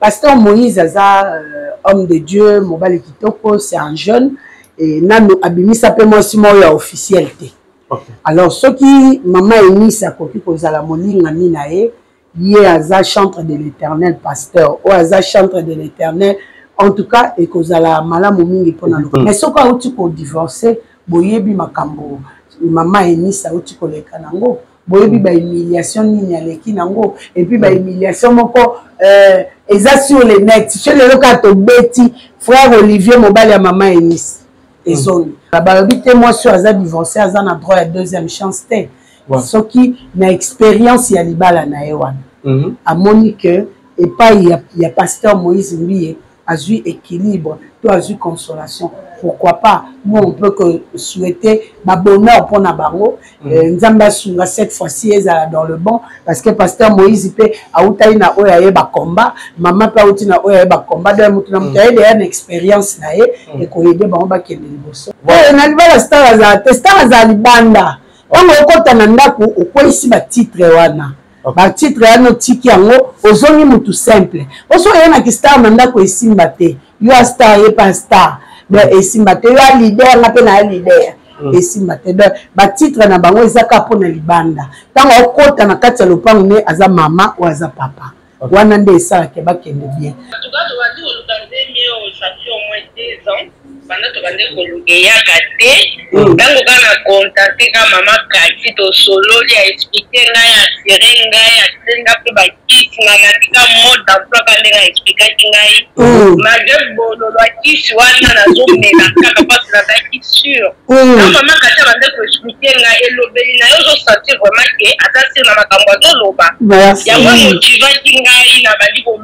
Pasteur Moïse aza euh, homme de Dieu, mobali kitoko, c'est un jeune et nanu abimisa pe mwasi moko ya officiel te. Okay. Alors soki mama Eunice akoki kozala molingami na ye, ye aza chantre de l'Éternel pasteur, oyo aza chantre de l'Éternel, en tout cas ekozala malamu mingi mpona mm -hmm. mais soki auti kodivorce boyebi makambo mama Eunice auti koleka nango boyebi ba humiliation nini aleki nango epuis ba humiliation moko euh, eza sur le net so lelo kaka tobeti frère olivier mobali ya mama enisi ezongi hmm. balobi te mwasi oyo aza divorce aza na droit ya deuxième chance te soki na expérience ya libala na ye wana mhm. amoni que epai ya, ya pasteur moïse mbiye azui équilibre to azui consolation pourquoi pas moi on peut que souhaiter ba bonheur mpo na bango mm. euh, nzambe asunga cette fois-ci ezala dans le bon parce que pasteur moïse mpe awutaki na oyo aye bacombat mama mpe awuti na oyo aye bacombat donc motu na motu aye deya na expérience na ye mm. ekoyede bango bakende liboso eh, na libala star azala te star azala libanda ntango okota na ndako okweisi batitre wana okay. batitre yani otiki yango ozongi mutu simple oso oye na kistar na ndako esimba te yo a star ye pa star mais mm. esimba te yo a leader nga mpe na ya leader mm. esimba te donc batitre na bango eza kaka mpo na libanda ntango akota na kati ya lopango nde aza mama oyo aza papa okay. wana nde esalaka bakende bien banda tobandi koluka eyaka te hmm. ntango kaka na kontakte ka mama kati tosololi aexplike ngai asere ngai asere ngai mpe bakisi nakatika mode d'emploi ka ndenge aexplikaki ngai hmm. malgre bololo akisi wana nazomela kaka mpasi nazalaki sur hmm. na mama kati abanda koexplike ngai elobeli na ye ozosentir vraiment ke aza sur na makambo azoloba yango emotivaki ngai nabandi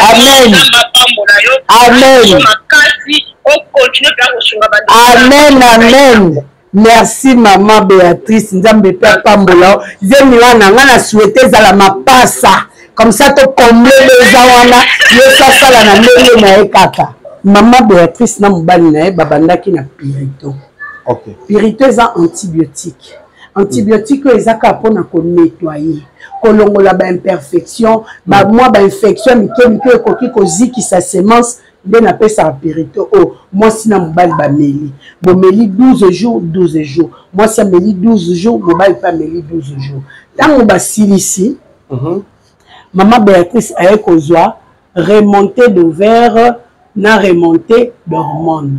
Amen. Amen. Amen. Amen. merci mama béatrice nzambe mpe apambola yo zemi wana ngai na souhaite ezala mapasa comme ça tokomble beza wana yesu asala na ndenge na ye kaka mama béatrice na mobali na ye babandaki na pirito okay. pirito eza antibiotique antibiotique oyo eza kaka mpona konettoye kolongola baimperfection bamwa mm. bainfection mike mike oyo ekoki kozikisa semence nde napesaka purité oyo oh, mwasi na mobali bameli bomeli 12 jours 12 jours mwasi ameli 12 jours mobali mpe ameli 12 jours ntango basilisi mhm. mama béatrice aye kozwa remonte de verre na remonte d'hormone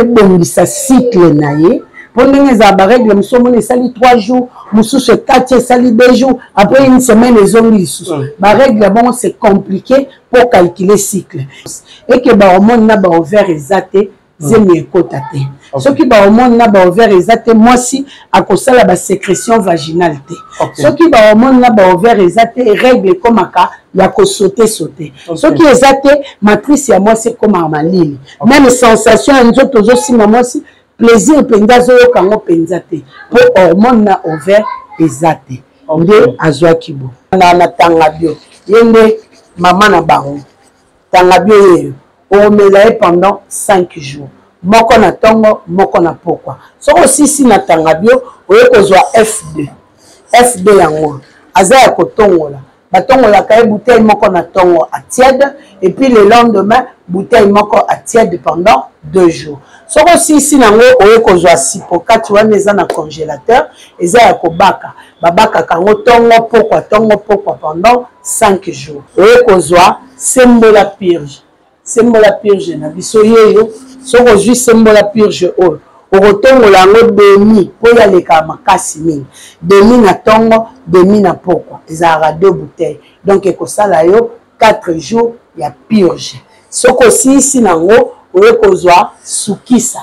ebongisa cycle na ye mpo ndenge ezala baregle mosusu omoni esali 3 jours mosusu ekati esali 2 jours après une semaine ezongi lisusu mm. baregle ya bongo c'est compliqué mpo calcule cycle eke bahormone na baover eza te mm. zemi ekota te soki bahormone na baover eza te mwasi akosala basécrétion vaginale te soki bahormone na baover eza te règle ekomaka ya kosote sote soki eza te matrice ya mwasi ekomaka malili meme sensation ya nzoto ozosimba mwasi plaisir mpenza azoyoka yango mpenza te mpo hormone na ovaire eza te nde azwaki bo na natanga bio ye nde mama na bango tanga bio yeyo okomela ye pendant 5 jours moko na ntongo moko na pokwa soki osisi na tanga bio oye kozwa f2 f2 yango aza ya kotongola batongolaka ye bouteille moko na tongo a tiède et puis le lendemain bouteille moko a tiède pendant deux jours soki osilisi na yango oye kozwa sipokati wana eza na congélateur eza ya kobaka babakaka yango tongo pokwa tongo pokwa pendant 5 jours oye kozwa sembola purge sembola purge na biso yeyo soki ozwi sembola purge oyo okotongola yango demi mpo oyo alekaka makasi mingi demi na ntongo demi na pokwa ezalaka deux bouteille donc ekosala yo 4 jours ya purge soki osiyisi na yango oye kozwa sukisa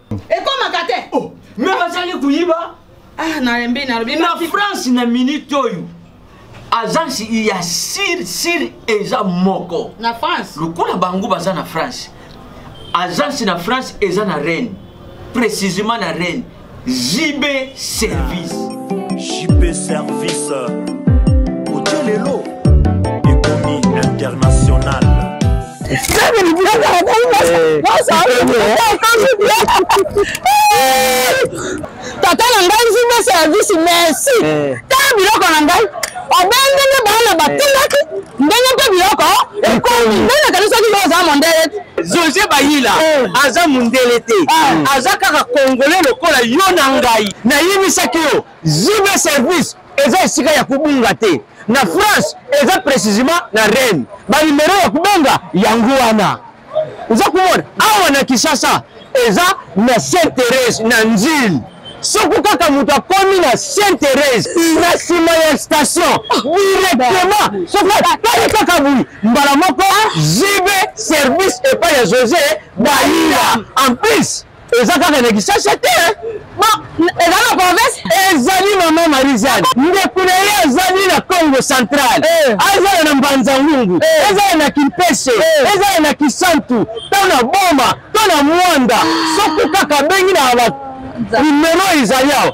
ekomaka te oh, me bazali koyiba ah, nalembi nalobi na france na minute oyo agence ya sir sir eza moko na france lokola bango baza na france agence na france eza na reine précisément na reine jb service jb service otie lelo ekomi international tata na ngai nzimbe service merci eh. ta biloko na ngai obendenge bana batindaki ndenge mpe biloko ekomi nde nakanisi soki yo oza mondele zoze bayila eh. aza mondele te eh. aza kaka kongole lokola yo na ngai nayimisaki yo JB service eza esika ya kobunga te na France eza precisement na Rennes ba numero ya kobenga yango wana oza komona awa na Kinshasa eza na Sainte Therese na Nzile soko kaka moto akomi na Sainte Therese na nsima ya station directement soko atali kaka boye mbala moko JB service epai ya Jose Baila en plus eza kaka na kishasha te eza na province ezali mama marizane ndeko na ye azali na congo central eh. azala na mbanza ngungu eh. ezala na kimpese eh. ezala na kisantu to na boma to na mwanda soko kaka abengi na numero ezali awa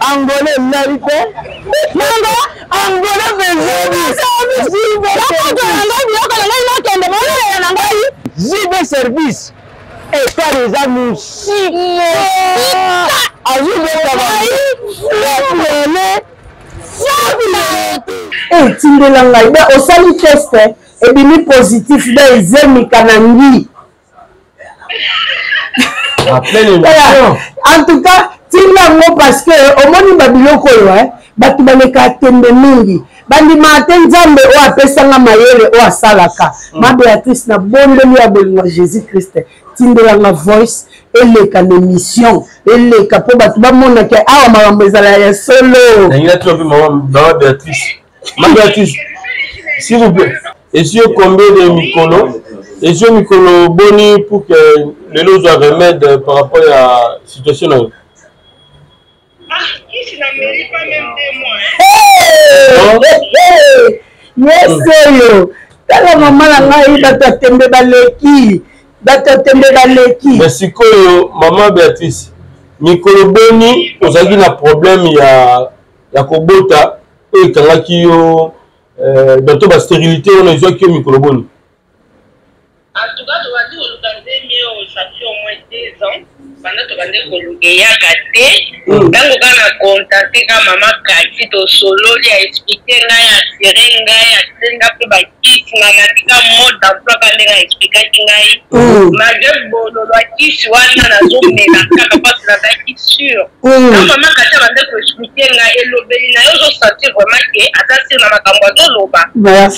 Angolais nani ko? Nanga Angolais vezoni. Zibe service. Zibe service. Etat eza musika. Azobeta ba. Etindela ngai be osali test ebimi positif be ezemika na ngi en tout cas tinda yango parce que omoni babiloko oyo eh? bato baleka tembe mingi bandimaka te nzambe oyo apesanga mayele oyo asalaka mm. ma béatrice na bondeli ya bolingo ya jésus christ tindelanga voice eleka na émission eleka mpo bato bamonaka awa makambo ezala ya solo Magatu, s'il vous plaît. Ezwi yo combien de mikolo? Ezwi yo mikolo boni pour que lelo ozwa remède par rapport ya situation na yo? Yesu oyo tala mama na ngai bato ya tembe baleki bato ya tembe baleki. Me sikoyo mama Beatrice, mikolo boni ozalaki na problème ya, ya kobota oyo ekangaki yo eh, bato ba sterilité wana ezwaki yo mikolo boni banda tobande koluka eyaka te ntango hmm. kaka na kontakte ka mama kati tosololi aexplike ngai asere ngai asenga mpe bakisi ngai natika mode d'emploi ka ndenge aexplikaki ngai hmm. malgre bololo akisi wana nazomela kaka mpasi nazalaki sure Vraiment kata bande ko expliquer nga elobeli na yo ozo sentir vraiment que aza sur na makambo azo loba.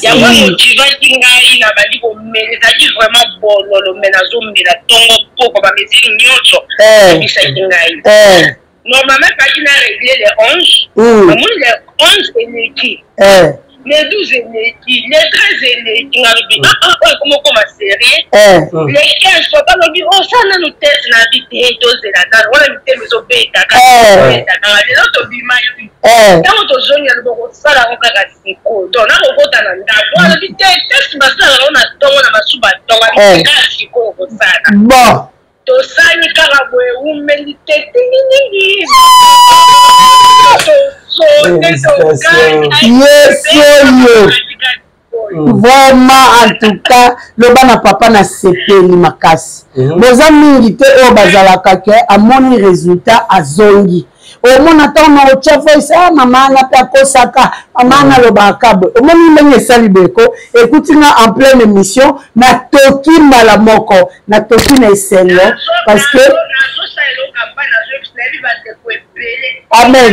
Yango motivaki ngai na bandi ko mela ezalaki vraiment bololo mais nazo mela tongo poko ba mesure nyonso eh. ebisaki ngai. Eh. Normalement kaki na régler le 11. Namoni le 11 eleki. Eh. le 12 eleki le 13 eleki nga lobi aa ah, ah, oyo ekoma okoma serie eh. le 15 papa lobi osala oh, nanu tete na bi te tozela nanu wana mitema ezobeta kakabeta eh. kaka lelo tobimaki eh. ntango tozongi ya lobo kosala yango kaka sikoyo donc nakokota na ndako wana lobi te tete basalaka yango na ntongo na masuba ntongo aaa sikoyo kosala bon Tozangi kaka boye ewumeli te tinginingi yesoyo vraiment en tout cas loba na papa na sepeli makasi mhm. boza mingi te oyo bazalaka ke amoni résultat azongi omona ntango na otya voice a ah, mama na mpe akosaka mama mm. nalobaka boye omoni ndenge esali beko ekuti nga en pleine émission natoki mbala moko natoki na esengo parce que amen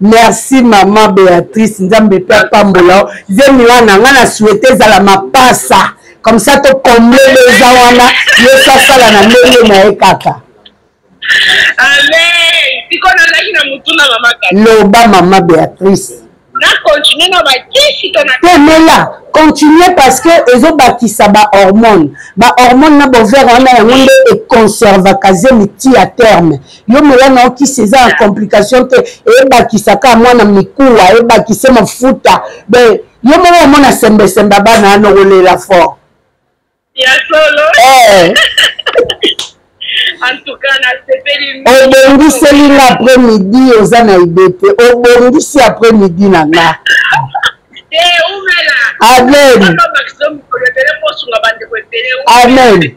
merci maman beatrice nzambe mpe apambola yo zemi wana ngai na suete ezala mapasa comme ça tokomble eza wana yesu asala na ndenge na ye kaka loba mama beatrice temela continue parce que ezobakisa bahormone bahormone na bovere wana yango nde econservaka zemi ti ya terme yo mela na yo kisi eza na complication te ebakisa kaka mwana mikuwa ebakise mafuta be yo moko omona sembesembe abana ano kolela fort ya solo eh. obongiseli nga après midi oza na ide te obongisi après midi na nga amen amen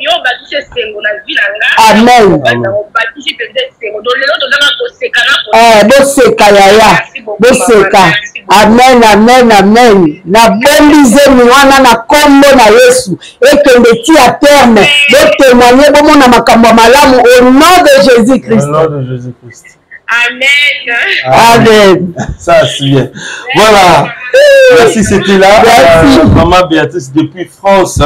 yo obakisi esengo na vi na nga amen obakisi mpenza esengo to lelo tozanga koseka na eh, boseka yaya boseka amen amen amen nabombi zemi wana na nkombo na yesu ekende ti ya terme botemoigne bomona makambo ya malamu au nom de jésus christ Amen. Amen. Ça, c'est bien. Voilà. Merci, c'était là. Merci. Euh, maman Béatrice depuis France.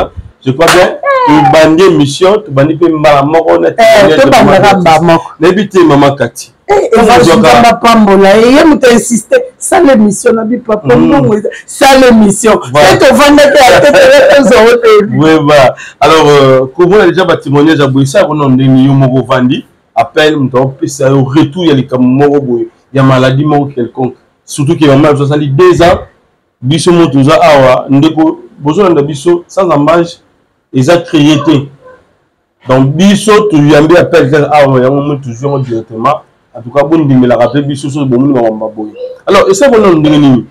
Je crois bien. tobandi émission tobandi mpe mbala moko nayebi te mama kati ezazwaka pambola ye ye moto insiste sala émission na bipapa mm. mbongo eza sala émission mpe tovanda te atetozwa oteli alors euh, komona deja batémoignage ya boyisa yango nao ndenge yo moko ovandi appel moto akopesa yo retour ya likambo moko boye ya maladie moko quelconque surtout ke bamai biso asali deux ans biso mo toza awa ndeko bozolanda biso sans amage eza créé te donc biso toyambi appel kaka awa yango mo tozwi yango directement en tout cas bondimelaka mpe biso soki bomoni makambo maboye alors esakolino ndenge nini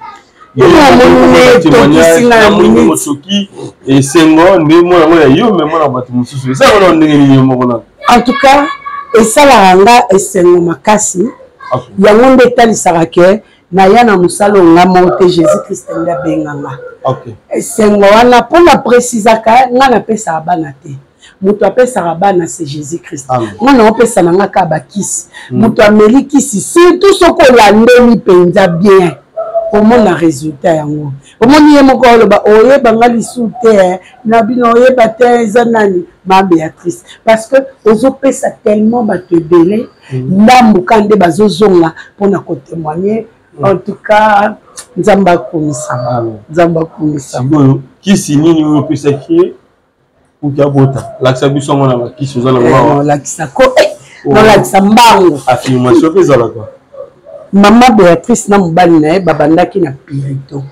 soki esengo nde mwana ngo ya yo me mwana bato mosusu eza wana ndenge nini yo moko na en tout cas esalaka nga esengo makasi ah. yango nde etalisaka ke naya na mosala oyo nga moko te jésus christ nde abenga nga esengo wana mpo na precisaka nga napesaka bana te moto apesaka bana se jésus christ nga na opesa na nga kaka bakisi hmm. moto ameli kisi surtout soki olandeli mpenza bien omona résultat yango omoni ye moko oloba oyeba nga lisu te eh. na bino oyeba te eza nani ma béatrice parce que ozopesa tellement bato ebele hmm. ndambu ka nde bazozonga mpona kotémoigne hmm. en tout cas nzambe akumisama nzambe akumisama kisi nini oyo opesaki ye uki abota lakisa biso yango na bakisi oza na eh, maolakisa ko eh, oh. nolakisa mbango affirmation mpe ezalaka mama béatrice na mobali na ye babandaki na pirito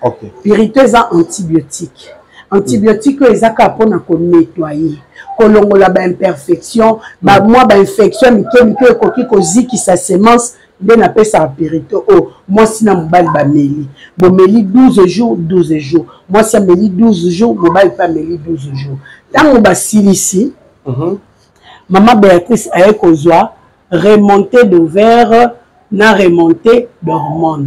okay. pirito eza antibiotique antibiotique oyo eza kaka mpona konettoye kolongola baimperfection bamwa bainfection mike mike oyo ekoki kozikisa semence nde napesaka perite oyo mwasi na mobali bameli bomeli 12 jours 12 jours mwasi ameli 12 jours mobali mpe ameli 12 jours ntango basilisi mm -hmm. mama béatrice aye kozwa remonte de verre na remonte d'hormone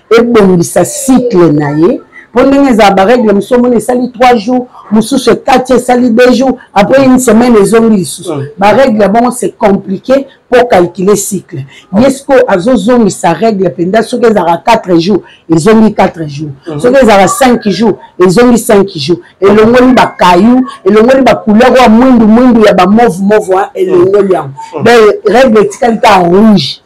ebongisa cycle na ye mpo ndenge ezala baregle mosusu omoni esali 3 jours mosusu ekati esali 2 jours après une semaine ezongi lisusu mm. baregle ya bongo c'est compliqué mpo calcule cycle ye sikoyo azozongisa regle mpenza soki ezalaka 4 jours ezongi 4 jours mm. soki ezalaka 5 jours ezongi 5 jours elongoli bakayu elongoli bacouleur oyo mwindu mwindu ya bamove move elongoli yango mm. donc regle etikali kaka rouge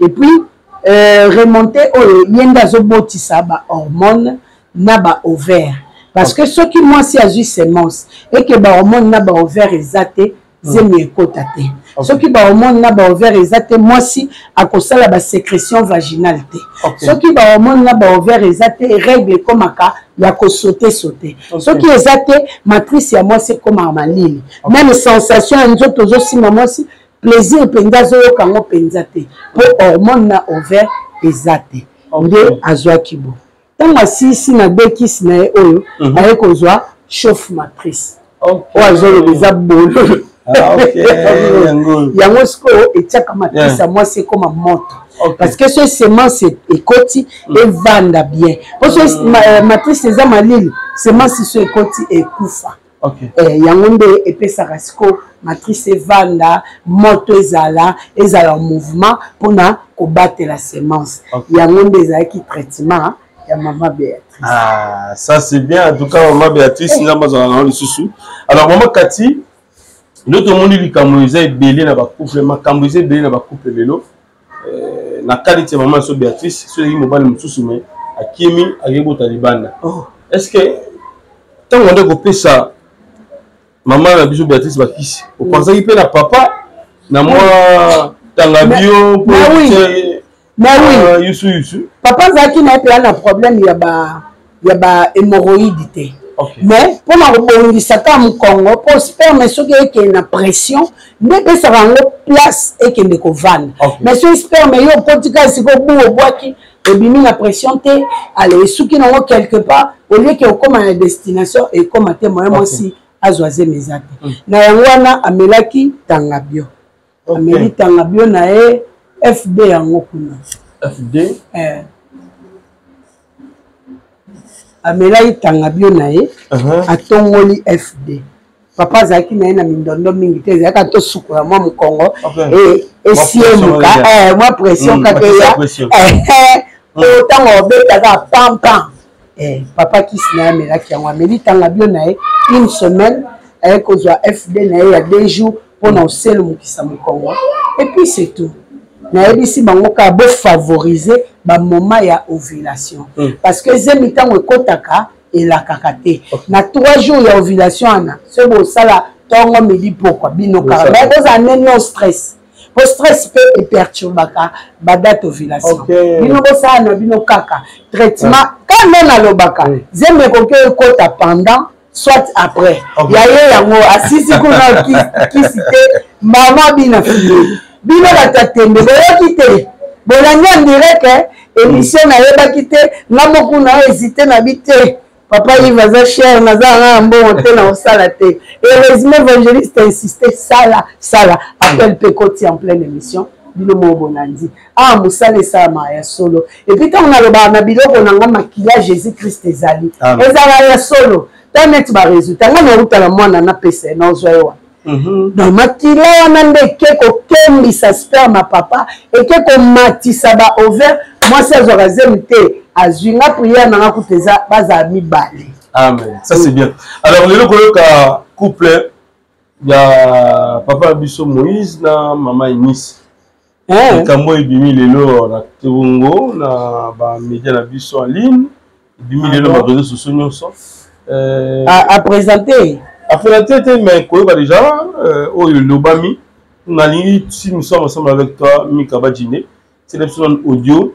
et puis Euh, remonte oyo ye nde azobotisa ba hormone na ba ovaire parce que soki mwasi azwi semence eke ba hormone na ba ovaire eza te zemi hmm. ekota te soki ba hormone na ba ovaire eza te mwasi akosala ba sécrétion vaginale te soki ba hormone na ba ovaire eza te règle ekomaka ya kosote sote soki eza te matrice ya mwasi ekomaka malili meme sensation ya nzoto ozosima mwasi plaisir mpenza azoyoka yango mpenza te mpo hormone na ovaire eza te nde azwaki bo ntango asilisi na dekisi na ye oyo mhm. aye kozwa chauffe matrice oyo azoloba eza bololo ah, yango sikoyo etiaka matrice ya mwasi ekoma moto okay. parce que soki semence ekoti mm. evanda bien mpo soki mm. euh, matrice eza malili semence so ekoti ekufa okay. eh, yango nde epesaka siko matrice evanda moto ezala ezala mouvement mpona kobatela semence okay. yango nde ezalaki traitement ya mama béatrice ah, ça c'est bien en tout cas mama béatrice eh. nzambe azala nango lisusu alors mama kati nde tomoni likambo eza ebele na bacouple makambo eza ebele na bacouple lelo euh, na qualité maman na so Beatrice so ezali mobali mosusu mais akimi akei bota libanda oh. est ce que ntango ande kopesa mama na biso Beatrice bakisi opanzaki mpe na papa na mwa tanga bio mpo yusu yusu papa azalaki na ye mpe ya na problème ya ba ya ba hémorroïde te okay. mais mpo na kobongisa ka mokongo mpo sperme soki ekende na pression nde epesaka yango place ekende kovanda okay. mais soki sperme yo okotika sikoyo bu obwaki ebimi na pression te ale esuki nango quelque part olieke okóma na destination ekóma te moyen mwasi okay. azwa zemi eza te mm. na yango wana amelaki tanga bio omeli tanga bio na ye fd yango kuna fd eh. amelaki tanga bio na ye uh -huh. atongoli fd papa azalaki na ye na mindondo mingi te ezalaki ata osukola mwa mokongo e, esiemuka eh, mwa pression mm, kaka eya ntango eh, mm. obetaka pampam eh, papa kisi na ye amelaki yango ameli tanga bio na ye une semaine aye kozwa fd na ye ya deux jours mpo na oselumukisa mokongo epuis c'est tout nayebisi bango kaka bofavorize bamoma ya ovulation mm. parce que zemi ntango ekotaka elakaka te okay. na trois jours ya ovulation wana soki bosala ntongo midi pokwa bino kaka ozala nde no stress po stress pe eperturbaka badate ovulation bino bosala na bino kaka traitement ah. ka nene alobaka zembe ekoki ekota pendant soit après ya ye yango asisi kuna kisi te mama bina file bino bato ya tembe boyoki te bolandi en direct emission nayebaki te nga mokuna ezite na bi te papa ive aza cher naza yanga na mbongo te na osala te heureusement évangéliste insiste sala sala appel mpe ekoti en pleine émission bino moko bonandi awa ah, mosala esalama ya solo epuis ntango nalobaka na biloko na nga makila jésus christ ezali ezala ya solo ta neti baresultat ngai nautala mwana napesa ye nazwa ye wana Mhm. donc makila wana nde eke kokembisa sperme papa eke komatisa baover mwasi azwaka zemi te azwi nga priere nanga kutu eza bazala mibale amen ça c'est bien alors lelo koyoka couple ya papa biso moïse na mama enise eh. likambo oyo ebimi lelo na tebongo na bamedia na biso en ligne ebimi lelo ah bareseau sociaux nyonso eh, apresente apresente te mais koyeba déjà euh, oyo elobami nalingi si nous sommes ensemble avec toi mika badjine c'est la audio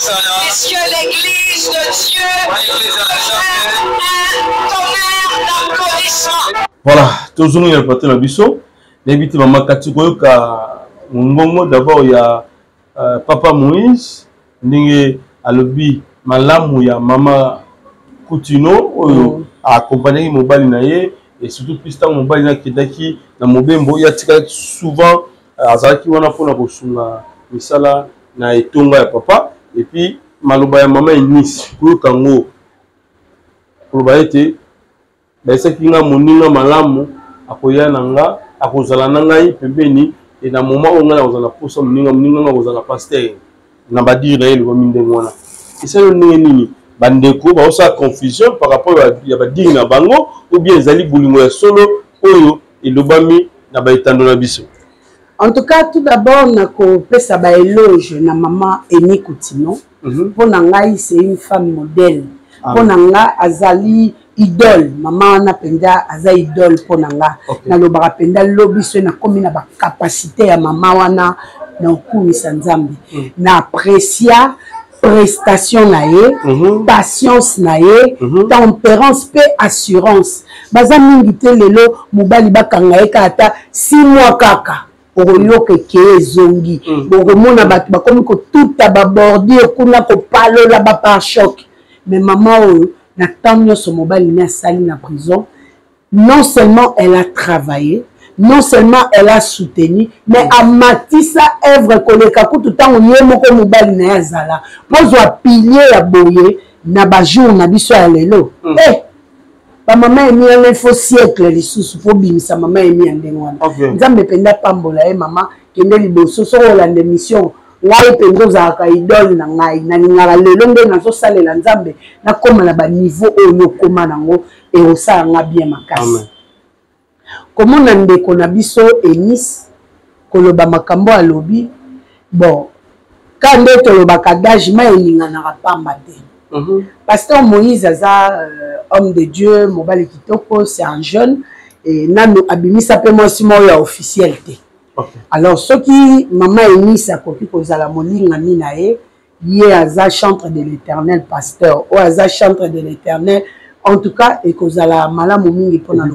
Puisque l'église de Dieu un tonnerre d'applaudissements. Voilà, tozongi na reporter na biso. Nayebi te mama kati koyoka mongongo d'abord ya euh, papa Moïse ndenge alobi malamu ya mama Kutino oyo mm. akompagnaki mobali na ye et surtout plus ntango mobali na akendaki na mobembo ye atikalaki souvent azalaki wana mpona kosunga misala na etonga ya papa epuis maloba ya mama enisi koyoka yango koloba ete bayesaki nga moninga malamu akoya na nga akozala na ngai pembeni e na moma oyo ngai nakozala na mposa moninga moninga nga akozala pastere na badire na ye elobami ndenge wana esali ndenge nini bandeko baosala confusion par rapport ya badire na bango ou bien ezali bolingo ya solo oyo elobami na baetando na biso en tout cas tout d'abord nakopesa baeloge na mama eni kutino mpo mhm. na ngai c'est une femme modèle mpo ah. na ngai azali idole mama wana mpenza aza idole mpo na nga okay. nalobaka mpenza lobi soki nakomi na bacapacité ya mama wana na okumisa nzambe mm. na aprecia prestation na ye mm -hmm. patience na ye mm -hmm. temperance mpe assurance baza mingi te lelo mobali bakanga ye kaka ata si mwa kaka okoyoka ekeye ezongi mm. bokomona bato bakomi kotuta babordure kuna kopalola baparshoc mais mama oyo na ntango nyonso mobali ne asali na prison non seulement elle a travaillé non seulement elle a soutenu mais mm. amatisa œuvre koleka kutu ntango ye moko mobali na ye azala pozwa pilier ya boye na bajour na biso ya lelo mm. hey, eh, bamama emi wana ifo siècle lisusu mpo obimisa mama emi ya ndenge wana okay. nzambe mpenza apambola ye mama kende liboso soki olanda émission ngai mpenza ozalaka idole na ngai nalingaka lelo nde nazosalela nzambe nakóma na baniveau oyo nokóma nango ekosala ngai bien makasi komona ndeko na biso Eunice koloba makambo alobi bon ka nde tolobaka dage mai eninganaka pamba te mhm. pasteur moïse aza euh, homme de dieu mobali kitoko c'est un jeune e, nanu abimisa mpe mwasi moko ya officiel te okay. alors soki mama enise akoki kozala molingami na ye ye aza chantre de l'éternel pasteur oyo aza chantre de l'éternel en tout cas ekozala malamu mingi mpona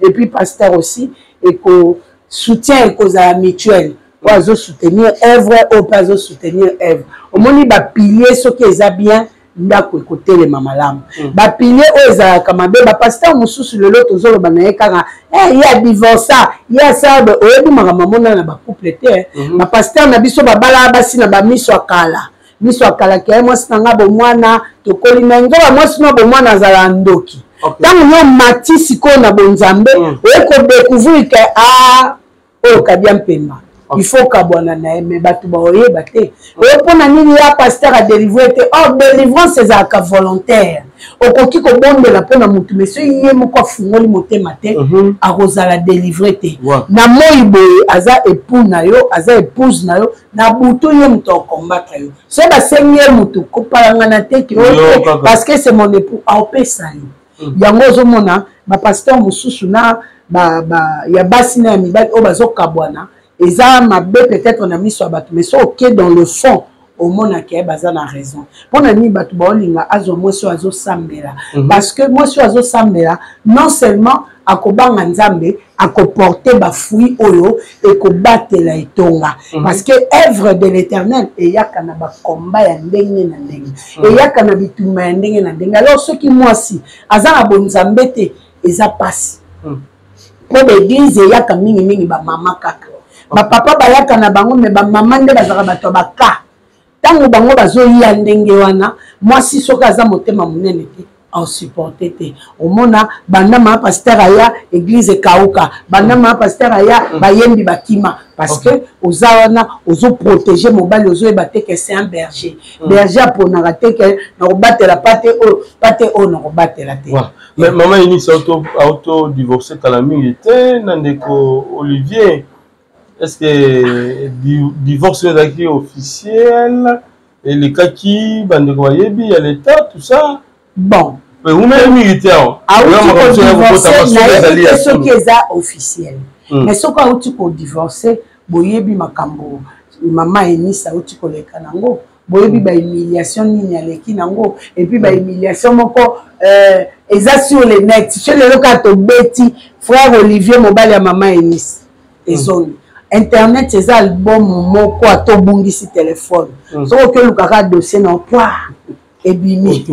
et puis pasteur aussi eko soutien ekozala mutuel oyo azosoutenir œuvre oyo mpe azosoutenir œuvre omoni bapilier soki eza bien ndako ekotelema malamu mm. bapilie oyo ezalaka mabe bapasteur mosusu lelo tozoloba na ye kaka hey, eh, ye adivorsa ye asabe oyebi makambo amona na bacouple te eh. mm -hmm. bapasteur na biso babala basi na bamiso ya kala miso ya kala keye mwasi na nga bomwana tokoli na nzoba mwasi na bomwana azala ndoki ntango okay. yo mati sikoyo na bonzambe mm. oye kodecouvrir ke a ah, oyo kabia mpemba ah. il faut kabwana na ye mais bato baoyeba te ah. oyo mpona nini ya pasteur adelivre te or oh, delivrance ezalaka volontaire okoki kobondela mpona motu mais soki ye moko afungoli motema te mhm. akozala delivre te na moi boye aza epou na yo aza épouse na yo na butu ye moto akombaka yo soki basengi ye motu kopalangana te ke parce que c'est mon epou aopesa yo yango ozomona bapasteur mosusu na ba, ba, ya basi na ya mibali oyo bazokabwana eza mabe peut-être na miso ya bato mais so oke dans le fond omonaka ye baza na raison mpo na nini bato baolinga azwa mwasi oyo azosambela mhm. parce que mwasi oyo azosambela non seulement akobanga nzambe akoporte bafruit oyo ekobatela etonga mm -hmm. parce que œuvre de l'éternel eyaka na bakomba ya ndenge na ndenge mm -hmm. eyaka na bitumba ya ndenge na ndenge alors soki mwasi aza na bonzambe te eza mpasi mm -hmm. mpo baeglize eyaka mingimingi bamama kaka bapapa bayaka na bango me bamama nde bazalaka bato ya baka ntango bango bazoya ndenge wana mwasi soki aza motema monene te osupporte te omona banda maa paster aya eglise ekauka banda maa paster aya mm. bayembi bakima parce que oza wana ozoprotege mobali ozoyeba te ke c'est un berger mm. berger aponaka te ke nakobatela pate oyo pate oyo nakobatela te mais mama enisi autodivorce kala mingi te na ndeko olivier est ce que divorce oyo ezalaki officiel elekaki bandeko bayebi ya leta tout ça bon eumeli mingi te awa autikonayebi soki eza officiel hmm. mais soki auti kodivorce boyebi makambo mama enisa auti koleka nango boyebi ba humiliation nini aleki nango epuis ba humiliation moko euh, eza sur le net so lelo kaka tobeti frère olivier mobali ya mama enisi ezongi internet eza album moko ata obungisi telefone soki oki olukaka dossier na pwa ebimi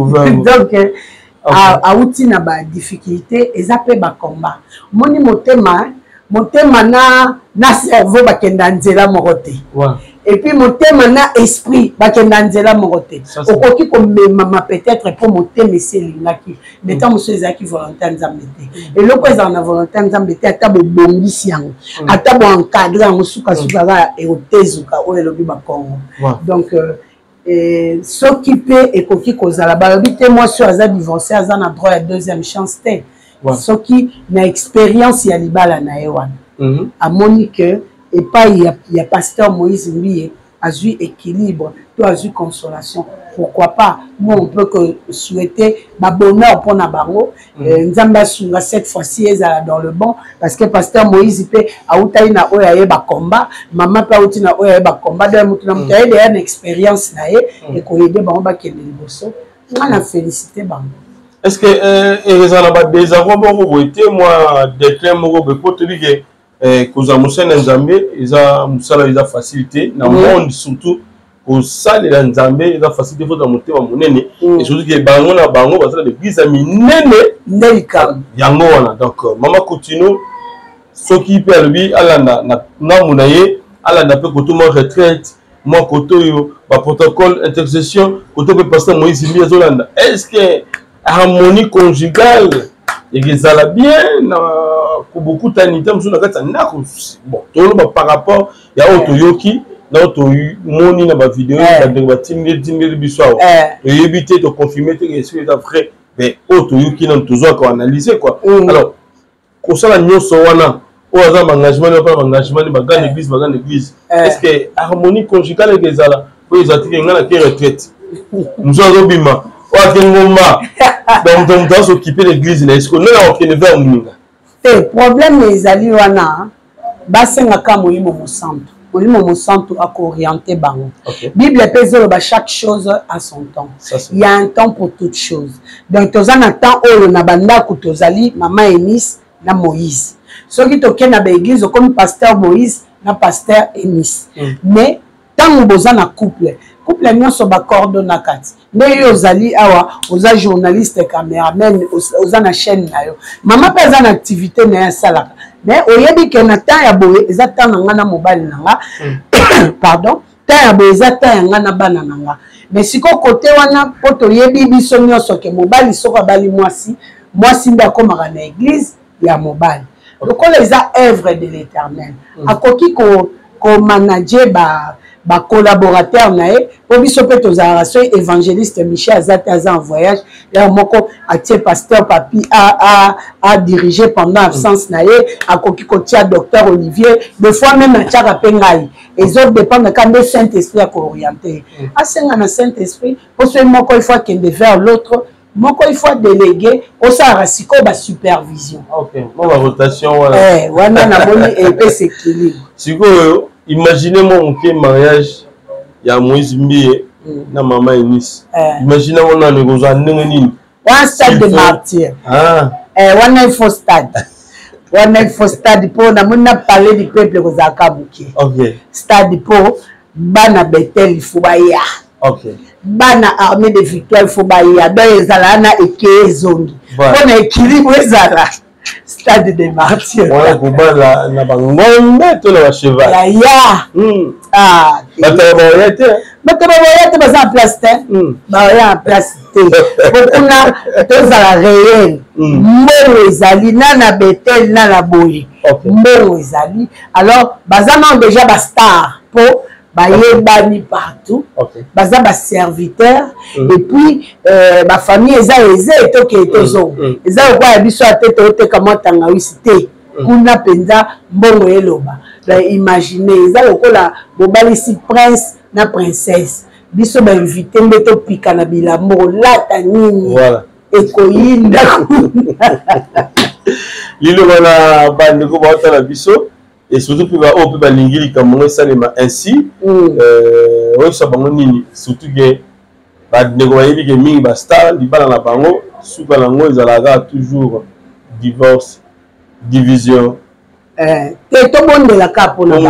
donc awuti na ba difficulté eza mpe ba combat omoni motema motema na na cerveau bakenda nzela moko te epuis motema na esprit bakenda nzela moko te okoki komemama peut-être mpo motema esi elingaki mais ntango mosusu ezalaki volonté ya nzambe te mm. eloko ezala na volonté ya nzambe te ata bobongisi yango mm. ata boencadre yango sukasuka mm. kaka ekotezuka oyo elobi bakongo donc euh, Eh, soki mpe ekoki kozala balobi te mwasi oyo aza divorce aza na droit ya deuxième chance te soki na expérience ya libala na ye wana mhm. amoni ke epai ya, ya pasteur moïse mbiye azwi équilibre to azwi consolation pourquoi pas nous on peut que souhaiter babonheur mpo na bango Mm. Eh, nzambe asunga cette fois-ci ezala dans le bon parce que pasteur moïse mpe autaki na oyo aye bacombat mama mpe auti na oyo aye bacombat donc moto na moto mm. aye deya na expérience na ye mm. ekoyede bango bakende liboso nga na félicité bango est ce que euh, ezala badesarroi moko boye te mwa declin moko boye mpo toyebi ke eh, kozala mosali na nzambe eza mosala eza facile te na monde surtout kosalela nzambe eza facilité fo na motema monene mm. esoki bango na bango bazala baeglise ya minene nde likambo yango wana donc euh, mama coutinho soki mpe alobi alanda na ngambo na ye alanda mpe koto mwa retraite mwa koto oyo baprotocole intercession koto mpe pasteur moïse mbi azolanda est ce que harmonie conjugale ekezala bien na kobokutani te mosusu na kati ya ndako bon toloba par rapport ya oyo toyoki na oyo tomoni na bavideo eh. bandeko batindeli biso awa eh. toyebi te toconfirme te esiko eza vrai mais oyo toyoki nano tozwaka analyse quoi mm. alors kosala nyonso wana oyo aza bangagement nde bapana bangagement nde bagrande église bagrande église est ce que harmonie conjugale eke ezala oyo eza tike ngai nake retraite mosusu azobima oyo ake ngomba donc moto moto azokipe l'église na esiko nde na kokende vers moninga te problème ezali wana basengaka molimo mosantu molimo mosantu akooriente bango okay. bible mpe ezoloba chaque chose à son temps il y a un temps pour toute chose donc toza na temps oyo na bandako tozali mama emise na moïse soki tokei na baeglise okomi pasteur moïse na pasteur emise mm. mais ntango boza na couple couple nyonso bacordonaka ti nde yo ozali awa oza journaliste cameraman oza na chaîne na yo mama mpe aza na activité na ye asalaka mais oyebi ke na temps ya boye eza temps na ngai na mobali na nga hmm. pardon temps ya boye eza temps ya ngai na bana na nga mais sikoyo kote wana mpo toyebi biso nyonso ke mobali soko abali mwasi mwasi nde akomaka na eglise ya mobali lokola eza œuvre de l'éternel mm. akoki ko komanage ba bacollaborateur na ye mpo biso mpe tozalaka soki évangéliste michel aza te aza en voyage yaya moko atie pasteur papi adirige pendant absence na ye akoki kotia docteur olivier de fois meme atiaka mpe ngai ezodépendre ka nde saint esprit ya kooriente ye mm. asenga na saint esprit mpo soki moko ifo akende vers l'autre moko il faut délégué osalaka sikoyo basupervision okay. mo barotation wana eh, wana namoni epesa ekilibre sikoyo imagine mwa moke mariage ya moïse mbiye mm. na mama enise eh. imagine yango nano ekozwa ndenge nini wana stade de martyr ah. eh, wana il faut stade wana il faut stade mpo namoni na palais du peuple ekozalaka moke okay. stade mpo bana betel il faut baya okay. bana armée de victoire il faut baya donc ezala wana ekeye ezongi mpo na ekilibre ezala stade de martyr wana kobala na bangombe to na bacheval yaya hmm. ah, bato ya baoya te bato ya baoya te baza na place te hmm. baoya na place te bokuna tozala réel hmm. mbongo ezali na na betel na na boye mbongo ezali alors baza nano déjà ba star po bayebani partout okay. baza baserviteur mm. et puis euh, bafamille eza eza etoke mm. tozongo mm. eza lokola ya biso ate tooteka mwa tangawisi te mm. kuna mpenza mbongo eloba baimagine eza lokola bobalisi prince na princesse biso bainvite nde topika na bilambo kolata nini voilà. ekoyinda liloba na bandeko baotala biso et surtout mpe baoyo mpe balingi likambo yango esalema ainsi mm. euh, oyebisa bango nini surtout ke bandeko bayebi ke mingi bastar libala na bango suka na yango ezalaka kaka toujours divorce division Eh, te tobondela ka mpona eh, na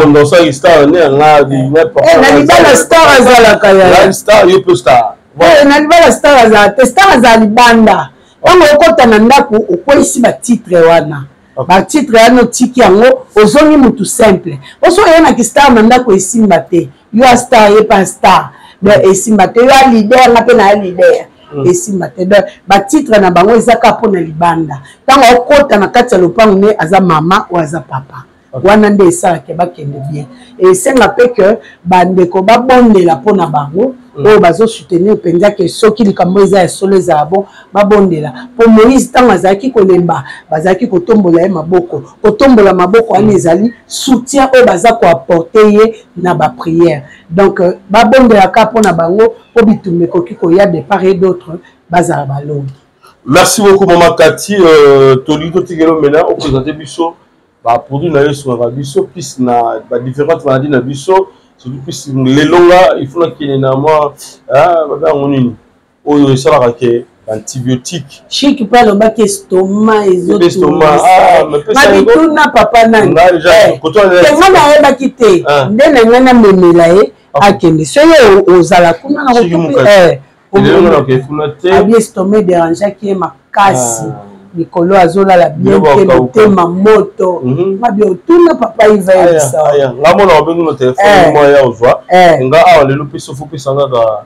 libala star azalaka eh, na libala star azala te star azala libanda ntango okota na ndako okweyisi batitre wana batitre wana otiki yango ozongi motu simple oso oye na kistar na ndako esimba te yo a star ye mpe a star donc mm. esimba te yo a leader nga mpe na ya leader mm. esimba te donc batitre na bango eza kaka mpo na libanda ntango akota na kati ya lopango nde aza mama oyo aza papa okay. wana nde esalaka bakende bien esenga mpe ke bandeko babondela mpo na bango mm. oyo bazosoutenir mpenza ke soki likambo eza ya solo ezala bon babondela mpo moïse ntango azalaki kolemba bazalaki kotombola ye maboko kotombola maboko wana mm. ezali soutien oyo baza koaporte ye na ba prière donc euh, babondelaka mpo na bango mpo bitumba ekoki koya de part et d'autre bazala balongi merci beaucoup mama kati euh, tolingi totikela omena opresente biso baproduit na yo esungaka biso pise na badifférente maladie na biso surtout pise lelonga ifonakende na mwa babe yango nini oyo esalaka ke antibiotique chiki mpe alobaki estoma ezotumamituna ah, papa nanitenga nayebaki te ah. nde na ngai namemela ye ah. akende soki ozala kuna na kotupiabi estoma ederangeaki ye makasi likolo azolala bien te motema moto mhm. mabi otuna papa iva yebisa nga mona obengi no telefone eh. moya ozwa eh. nga awa lelo mpe sofu pesangaka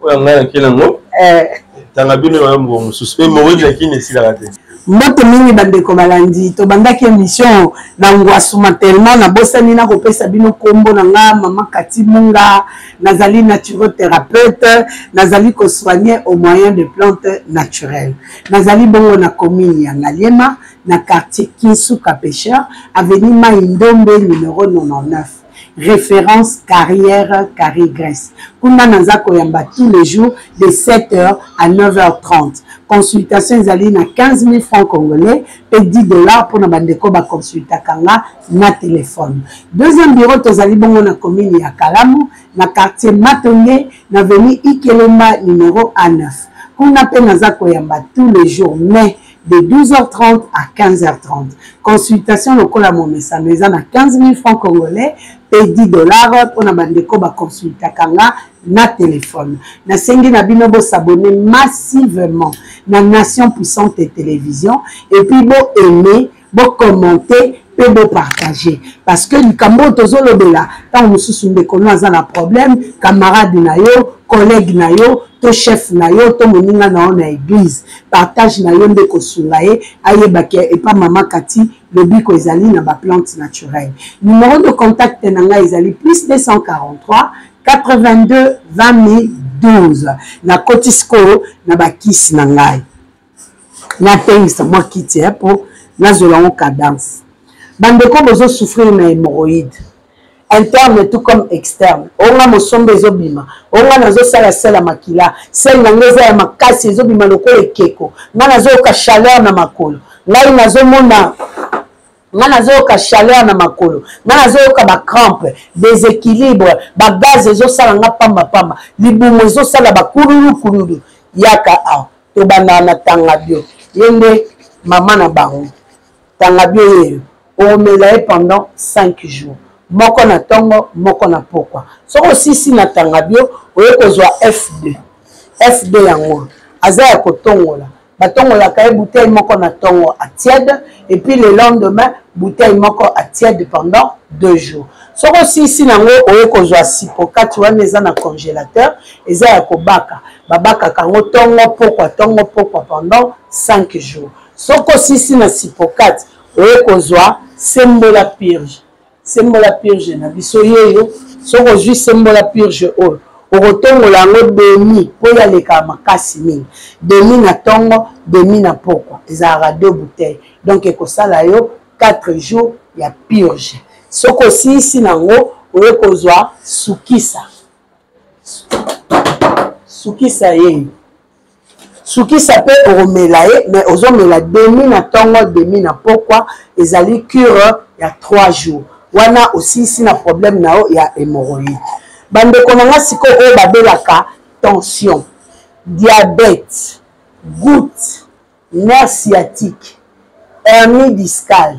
oyo ngai nake nango eh. tanga bino wana mokolo mosusu mpe mowebi na kini esilaka te mbote mingi bandeko balandi tobandaki émission na ngwasuma tellement nabosani nakopesa bino nkombo na nga mama kati munga nazali naturothérapeute nazali kosoigne au moyen de plante naturelle nazali bongo na commune ya ngaliema na quartier kinsuka pêcheur avenue mai ndombe numero 99 référence carrière carré grèce kuna naza koyamba tous les jours de 7h à 9h30 consultation ezali na 15 000 francs congolais mpe 10 dollars mpona bandeko baconsultaka nga na telefone deuxième bureau tozali bongo na commune ya kalamu na quartier matonge na veni ikelemba numero a 9 kuna mpe naza koyamba tous les jours mais de 12h30 à 15h30. Consultation lokola momesano eza na 15 000 francs congolais pe 10 dollars pona bandeko ba consultaka nga na telefone. Nasengi na bino bo s'abonner massivement na Nation Puissante Television et puis bo aimer, bo commenter mpe bopartage parce que likambo oyo tozolobela ntango mosusu ndeko no aza na problème camarade na yo collègue na yo to chef na yo to moninga na yo na eglize partage na yo nde kosunga ye ayeba ke epa mama kati lobiko ezali na baplante naturelle numero de contact na ngai ezali plus 243 82 20 12 nakoti sikoyo na bakisi na ngai natengisa mwa kiti eh, mpo nazwela yango cadence bandeko bozo souffrir na hémorroïde interne tout comme externe onga mosomba ezobima onga nazosala sel ya makila sel na ngai eza ya makasi ezobima lokola ekeko ngai nazoyoka chaleur na makolo ngai nazomona ngai nazoyoka chaleur na makolo ngai nazoyoka bacrampe deséquilibre bagaz ezosala ngai pambapamba libumu ezosala bakululukululu yaka awa tobandaka na tanga bio ye nde mama na bango tanga bio yeyo okomela ye pendant 5 jours moko na ntongo moko na pokwa soki osisi na tanga bio oye kozwa f2 f2 yango aza ya kotongola batongolaka ye bouteille moko na ntongo a tiède epuis le lendemain bouteille moko a tiède pendant deux jours soki osisi na yango oye kozwa sipokati wana eza na congélateur eza ya kobaka babakaka yango ntongo mpokwa ntongo mpokwa pendant 5 jours soki osisi na sipokate oye kozwa sembola purge sembola purge na biso yeyo soki ozwi sembola purge oyo okotongola yango demi mpo oyo alekaka makasi mingi demi na ntongo demi na mpokwa ezalaka de bouteille donc ekosala yo 4 jours ya purge soki osisi na yango oye kozwa sukisa sukisa ye sukisa mpe okomela ye mais ozomela demi na ntongo demi na mpokwa ezali cure ya 3 jours wana osilisi na problème na yo ya hémorroïde bandeko na nga sikoyo oyo babelaka tension diabète goutte nerf sciatique hernie discale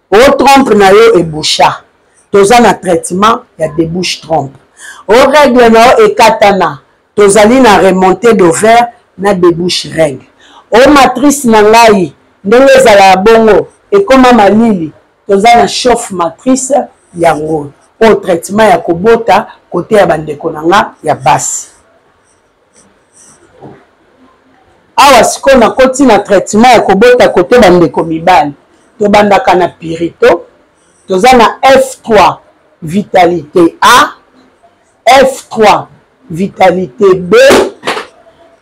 o trompe na yo eboucha toza na traitement ya debouche trompe o règle na yo ekatana tozali na remonte d'ovaire na debouche règle o matrice na ngai ndenge ezala ya bongo ekoma malili toza na chauffe matrice yango oyo traitement ya kobota kote ya bandeko na nga ya basi awa sikoyo nakoti na traitement ya kobota kote bandeko mibali tobandaka na pirito toza na f3 vitalité a f3 vitalité b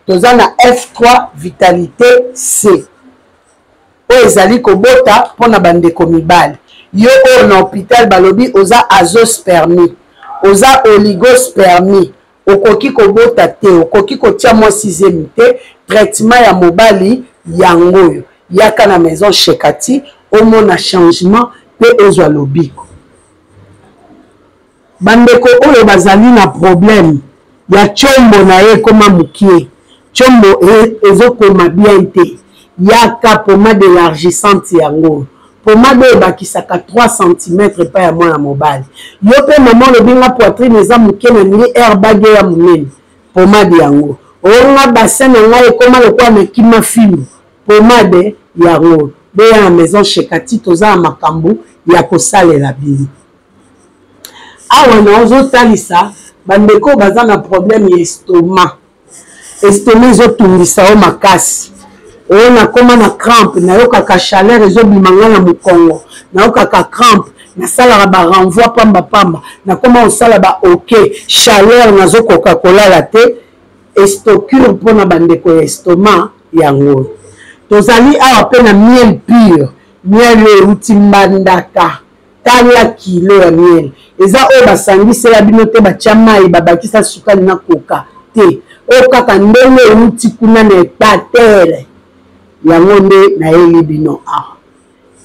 toza na f3 vitalité c oyo ezali kobota mpo na bandeko mibali yo oyo na hôpital balobi oza azospermie oza oligospermie okoki kobota te okoki kotia mwa sixième te traitement ya mobali yango oyo yaka na maison shekati omona changement mpe ozwa lobiko bandeko oyo bazali na problème ya combo na ye ekoma mokie combo ezokoma bien te yaka pomade élargissante yango oyo pomade oyo ebakisaka 3 cm epai ya mwana mobali yo mpe mama olobi nga poitrine eza moke na ndenge air bage ya monene pomade yango onga bassin na ngai ekoma lokola na kima fimbu pomade yango boya na maison shekati toza na makambo ya kosalela bino awa na ozotalisa bandeko baza na problème ya estomac Estomac ezo tungisa yo makasi oh nakoma na crampe nayokaka chaleur ezobima nga na mokongo nayokaka crampe nasalaka ba renvoi pamba pamba nakoma kosala ba ok chaleur nazokoka kolala te estocure mpona bandeko ya estomac yango tozali awa mpe na miel pure miel oyo euti mbandaka tala kilo ya miel eza oyo basangisela bino te batya mai babakisa sukali na koka te oyo kaka ndenge euti kuna na epatere yango nde nayeli bino awa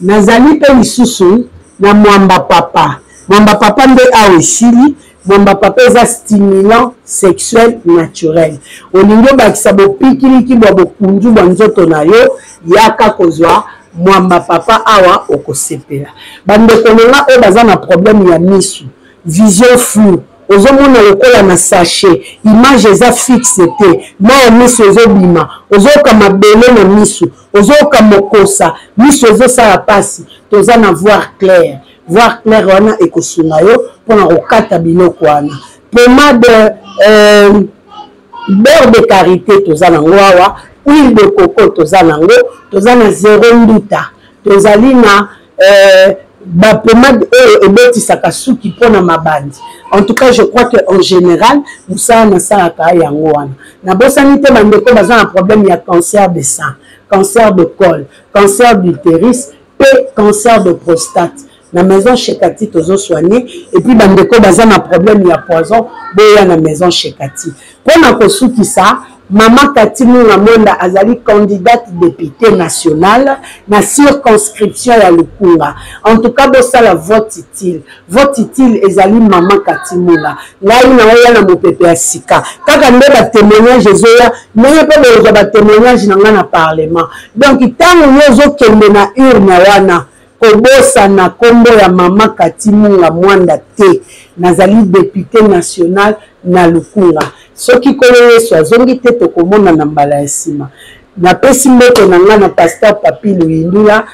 nazali mpe lisusu na mwamba papa mwamba papa nde awa esili Bomba papa eza stimulant sexuel naturel. Olingi obakisa bopikiliki bwa bokunju bwa nzoto na yo, yaka kozwa mwamba papa awa okosepela. Ba ndeko na nga oyo baza na problème ya misu, vision flou, ozo mona lokola na sachet, image eza fixe te, mayi ya misu ezo bima, ozo yoka mabele na misu, ozo yoka mokosa, misu ezo sala pasi, toza na voir claire. voir claire wana ekosunga yo mpona kokata biloko wana pomade euh, beurre de karité toza nango awa huile de coco toza nango toza na zero nduta tozali na euh, bapomade oyo ebotisaka suki mpo na mabandi en tout cas je crois que en général mosala nasalaka yango wana nabosani te bandeko baza na problème ya cancer de sein cancer de col cancer d'utéris pe cancer de prostate na maison shekati tozo soigne epuis bandeko baza na problème ya poison boya na maison shekati mpo na kosukisa mama kati munga mwanda azali candidate depute nationale na circonscription ya lukunga en tout cas bosala vote utile votre utile ezali mama katimula ngai na oya na mopepe ya sika kaka nde batémoignage ezoya ndenge mpe bokozwa batémoignage na ngai na parlement donc ntango yo ozokende na urne wana kobosana nkombo ya mama katimunga mwanda te nazali depute national na lukunga soki nkolo yesu azongi te tokomonana mbala ya nsima napesi mbote na ngai na paster papi luindula